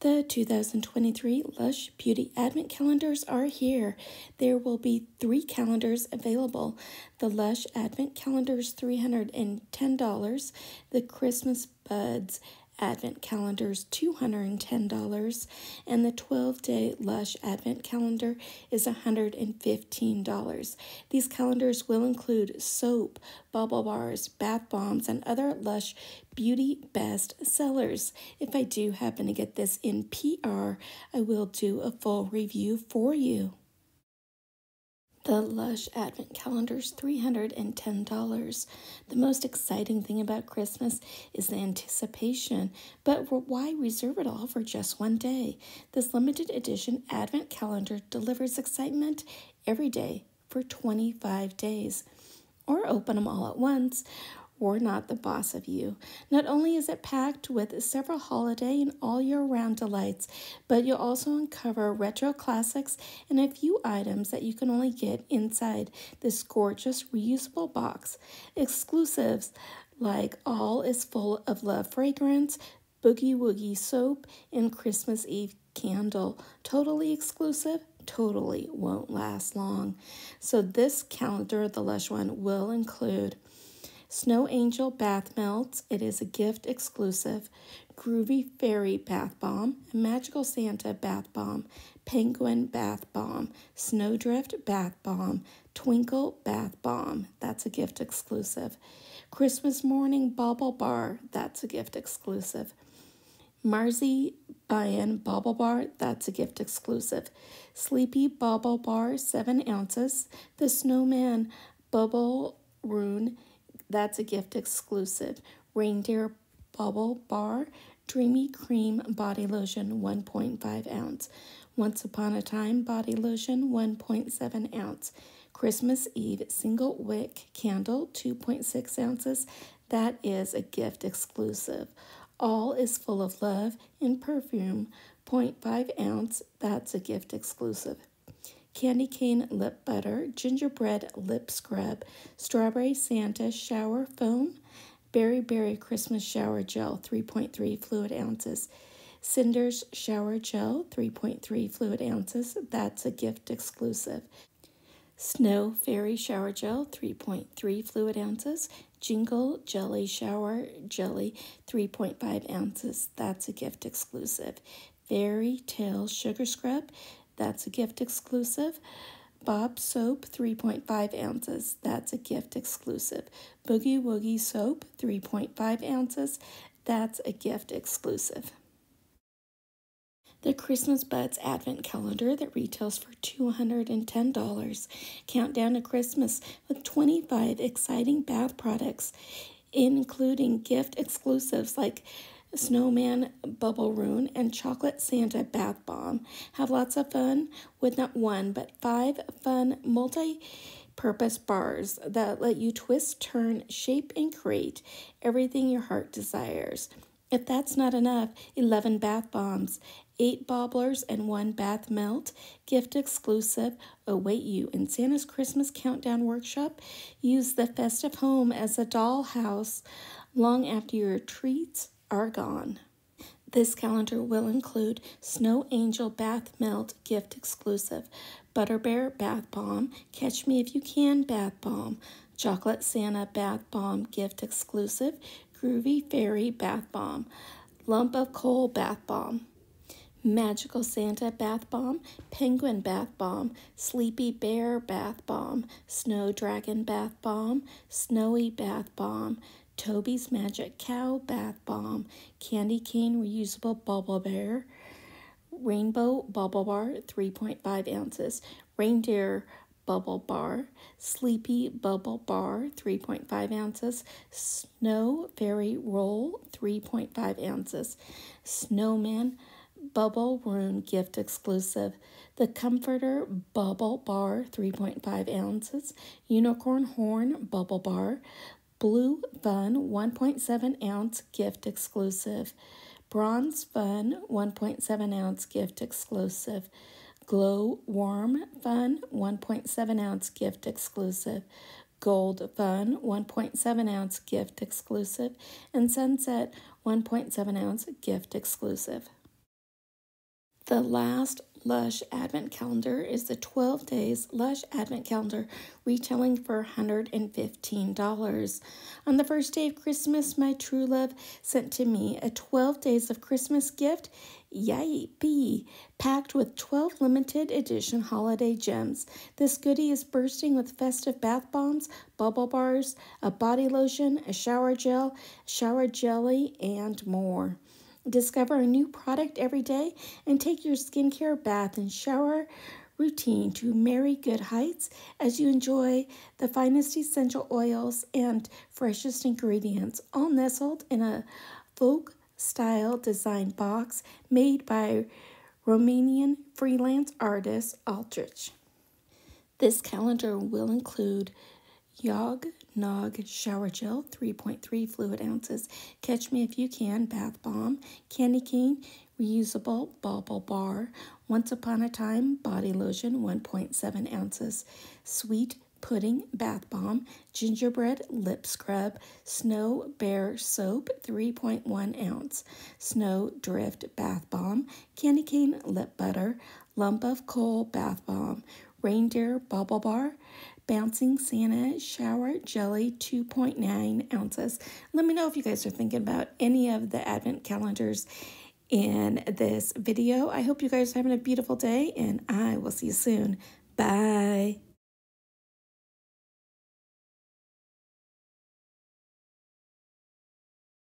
The 2023 Lush Beauty Advent Calendars are here. There will be three calendars available. The Lush Advent Calendars $310, the Christmas Buds Advent Calendars $210, and the 12 day Lush Advent Calendar is $115. These calendars will include soap, bubble bars, bath bombs, and other Lush beauty best sellers. If I do happen to get this in PR, I will do a full review for you. The Lush Advent Calendar is $310. The most exciting thing about Christmas is the anticipation, but why reserve it all for just one day? This limited edition Advent Calendar delivers excitement every day for 25 days. Or open them all at once, we're not the boss of you. Not only is it packed with several holiday and all year round delights, but you'll also uncover retro classics and a few items that you can only get inside this gorgeous reusable box. Exclusives like All is Full of Love fragrance, Boogie Woogie soap, and Christmas Eve candle. Totally exclusive, totally won't last long. So, this calendar, the Lush one, will include Snow Angel Bath Melts, it is a gift exclusive. Groovy Fairy Bath Bomb, Magical Santa Bath Bomb, Penguin Bath Bomb, Snowdrift Bath Bomb, Twinkle Bath Bomb, that's a gift exclusive. Christmas Morning Bubble Bar, that's a gift exclusive. Marzi Bayan Bubble Bar, that's a gift exclusive. Sleepy Bubble Bar, 7 ounces. The Snowman Bubble Rune, that's a gift exclusive. Reindeer Bubble Bar Dreamy Cream Body Lotion 1.5 ounce. Once Upon a Time Body Lotion 1.7 ounce. Christmas Eve Single Wick Candle 2.6 ounces. That is a gift exclusive. All is full of love in perfume 0.5 ounce. That's a gift exclusive candy cane lip butter, gingerbread lip scrub, strawberry Santa shower foam, berry berry Christmas shower gel 3.3 fluid ounces, cinders shower gel 3.3 fluid ounces. That's a gift exclusive. Snow Fairy Shower Gel 3.3 fluid ounces. Jingle Jelly Shower Jelly 3.5 ounces. That's a gift exclusive. Fairy Tale Sugar Scrub that's a gift exclusive. Bob soap, 3.5 ounces. That's a gift exclusive. Boogie Woogie soap, 3.5 ounces. That's a gift exclusive. The Christmas Buds Advent Calendar that retails for $210. Countdown to Christmas with 25 exciting bath products, including gift exclusives like snowman bubble rune, and chocolate Santa bath bomb. Have lots of fun with not one but five fun multi purpose bars that let you twist, turn, shape, and create everything your heart desires. If that's not enough, 11 bath bombs, 8 bobblers, and 1 bath melt, gift exclusive, await you in Santa's Christmas Countdown Workshop. Use the festive home as a dollhouse long after your treats are gone. This calendar will include Snow Angel Bath Melt gift exclusive, Butter Bear Bath Bomb, Catch Me If You Can Bath Bomb, Chocolate Santa Bath Bomb gift exclusive, Groovy Fairy Bath Bomb, Lump of Coal Bath Bomb, Magical Santa Bath Bomb, Penguin Bath Bomb, Sleepy Bear Bath Bomb, Snow Dragon Bath Bomb, Snowy Bath Bomb, Toby's Magic Cow Bath Bomb, Candy Cane Reusable Bubble Bear, Rainbow Bubble Bar 3.5 ounces, Reindeer Bubble Bar, Sleepy Bubble Bar 3.5 ounces, Snow Fairy Roll 3.5 ounces, Snowman Bubble Rune Gift Exclusive, The Comforter Bubble Bar 3.5 ounces, Unicorn Horn Bubble Bar, Blue Fun 1.7 ounce gift exclusive. Bronze Fun 1.7 ounce gift exclusive. Glow Warm Fun 1.7 ounce gift exclusive. Gold Fun 1.7 ounce gift exclusive. And Sunset 1.7 ounce gift exclusive. The last Lush Advent Calendar is the 12 Days Lush Advent Calendar, retailing for $115. On the first day of Christmas, my true love sent to me a 12 Days of Christmas gift, Yippee, packed with 12 limited edition holiday gems. This goodie is bursting with festive bath bombs, bubble bars, a body lotion, a shower gel, shower jelly, and more. Discover a new product every day and take your skincare, bath, and shower routine to merry good heights as you enjoy the finest essential oils and freshest ingredients, all nestled in a folk style design box made by Romanian freelance artist Aldrich. This calendar will include Yog Nog Shower Gel, 3.3 fluid ounces. Catch Me If You Can Bath Bomb. Candy Cane Reusable Bubble Bar. Once Upon a Time Body Lotion, 1.7 ounces. Sweet Pudding Bath Bomb. Gingerbread Lip Scrub. Snow Bear Soap, 3.1 ounce. Snow Drift Bath Bomb. Candy Cane Lip Butter. Lump of Coal Bath Bomb. Reindeer Bubble Bar. Bouncing Santa Shower Jelly 2.9 ounces. Let me know if you guys are thinking about any of the advent calendars in this video. I hope you guys are having a beautiful day and I will see you soon. Bye.